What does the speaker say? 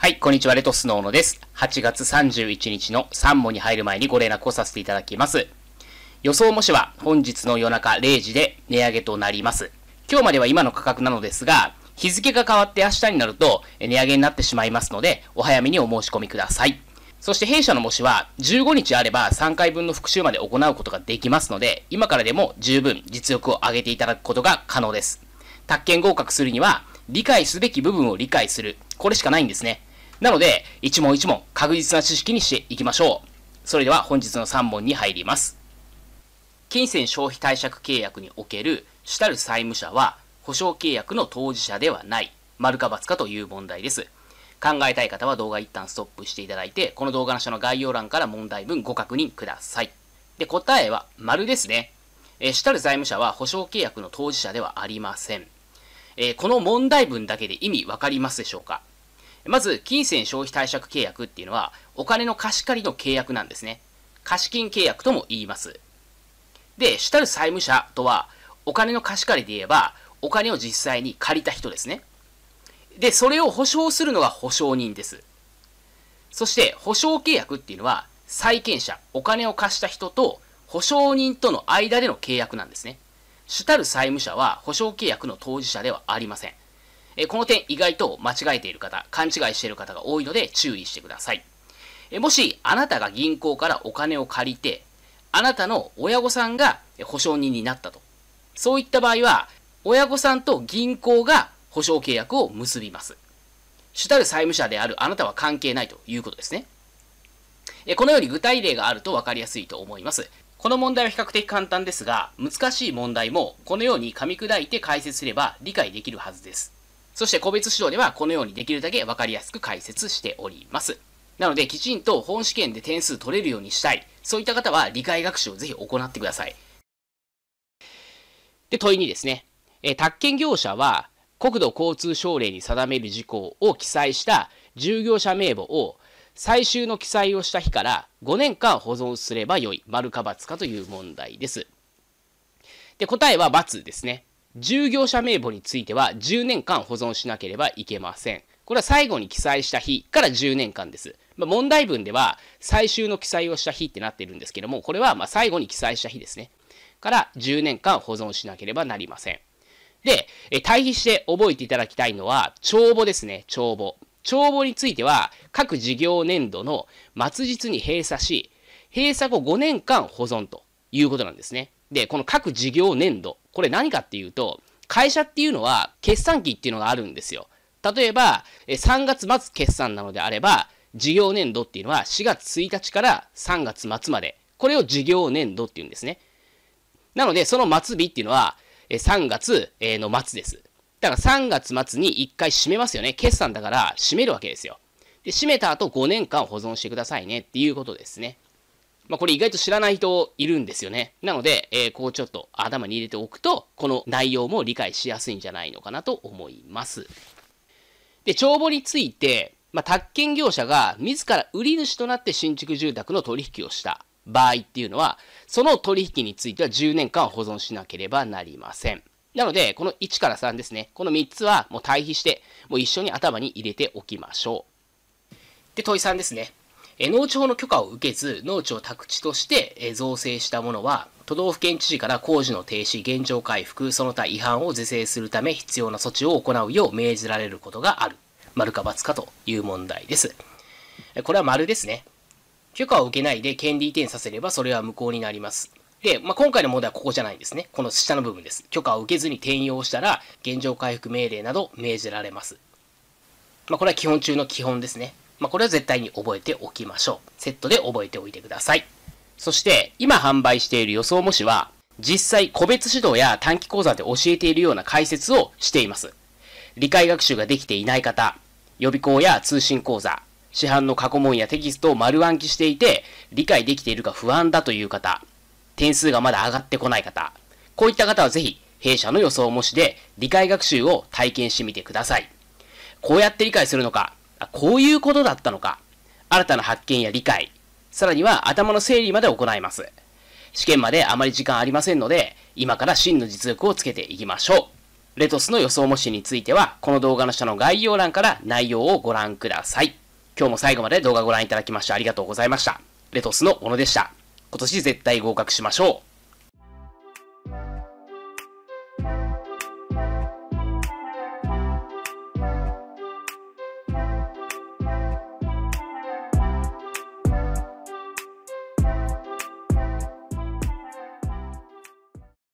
はい、こんにちは、レトスノーノです。8月31日の3問に入る前にご連絡をさせていただきます。予想模試は本日の夜中0時で値上げとなります。今日までは今の価格なのですが、日付が変わって明日になると値上げになってしまいますので、お早めにお申し込みください。そして弊社の模試は15日あれば3回分の復習まで行うことができますので、今からでも十分実力を上げていただくことが可能です。宅建合格するには、理解すべき部分を理解する。これしかないんですね。なので、一問一問確実な知識にしていきましょう。それでは本日の3問に入ります。金銭消費貸借契約における主たる債務者は、保証契約の当事者ではない、丸か×かという問題です。考えたい方は動画一旦ストップしていただいて、この動画の下の概要欄から問題文ご確認ください。で、答えは丸ですね。えー、主たる財務者は保証契約の当事者ではありません。えー、この問題文だけで意味わかりますでしょうか？まず、金銭消費貸借契約っていうのは、お金の貸し借りの契約なんですね。貸金契約とも言います。で、主たる債務者とは、お金の貸し借りで言えば、お金を実際に借りた人ですね。で、それを保証するのが保証人です。そして、保証契約っていうのは、債権者、お金を貸した人と保証人との間での契約なんですね。主たる債務者は保証契約の当事者ではありません。えこの点意外と間違えている方、勘違いしている方が多いので注意してください。えもしあなたが銀行からお金を借りて、あなたの親御さんが保証人になったと。そういった場合は、親御さんと銀行が保証契約を結びます。主たる債務者であるあなたは関係ないということですね。このように具体例があると分かりやすいと思います。この問題は比較的簡単ですが、難しい問題もこのように噛み砕いて解説すれば理解できるはずです。そして個別指導ではこのようにできるだけ分かりやすく解説しております。なので、きちんと本試験で点数取れるようにしたい。そういった方は理解学習をぜひ行ってください。で、問いにですね。え宅建業者は国土交通省令に定める事項を記載した従業者名簿を最終の記載をした日から5年間保存すればよい。丸か×かという問題です。で、答えは×ですね。従業者名簿については10年間保存しなければいけません。これは最後に記載した日から10年間です。まあ、問題文では最終の記載をした日ってなってるんですけども、これはま最後に記載した日ですね。から10年間保存しなければなりません。で、え対比して覚えていただきたいのは、帳簿ですね、帳簿。帳簿については、各事業年度の末日に閉鎖し、閉鎖後5年間保存ということなんですね。で、この各事業年度、これ何かっていうと、会社っていうのは決算期っていうのがあるんですよ。例えば、3月末決算なのであれば、事業年度っていうのは4月1日から3月末まで。これを事業年度っていうんですね。なので、その末日っていうのは、3月の末です。だから3月末に1回閉めますよね。決算だから閉めるわけですよ。で、閉めた後5年間保存してくださいねっていうことですね。まあ、これ意外と知らない人いるんですよね。なので、えー、こうちょっと頭に入れておくと、この内容も理解しやすいんじゃないのかなと思います。で、帳簿について、まあ、宅建業者が自ら売り主となって新築住宅の取引をした場合っていうのは、その取引については10年間保存しなければなりません。なので、この1から3ですね。この3つはもう対比して、もう一緒に頭に入れておきましょう。で、問い3ですね。え農地法の許可を受けず、農地を宅地としてえ造成したものは、都道府県知事から工事の停止、現状回復、その他違反を是正するため必要な措置を行うよう命じられることがある。丸か×かという問題です。これは丸ですね。許可を受けないで権利移転させればそれは無効になります。で、まあ、今回の問題はここじゃないんですね。この下の部分です。許可を受けずに転用したら、現状回復命令など命じられます。まあ、これは基本中の基本ですね。まあ、これは絶対に覚えておきましょう。セットで覚えておいてください。そして、今販売している予想模試は、実際個別指導や短期講座で教えているような解説をしています。理解学習ができていない方、予備校や通信講座、市販の過去問やテキストを丸暗記していて、理解できているか不安だという方、点数がまだ上がってこない方、こういった方はぜひ、弊社の予想模試で理解学習を体験してみてください。こうやって理解するのか、あこういうことだったのか、新たな発見や理解、さらには頭の整理まで行います。試験まであまり時間ありませんので、今から真の実力をつけていきましょう。レトスの予想模試については、この動画の下の概要欄から内容をご覧ください。今日も最後まで動画ご覧いただきましてありがとうございました。レトスの小野でした。今年絶対合格しましょう。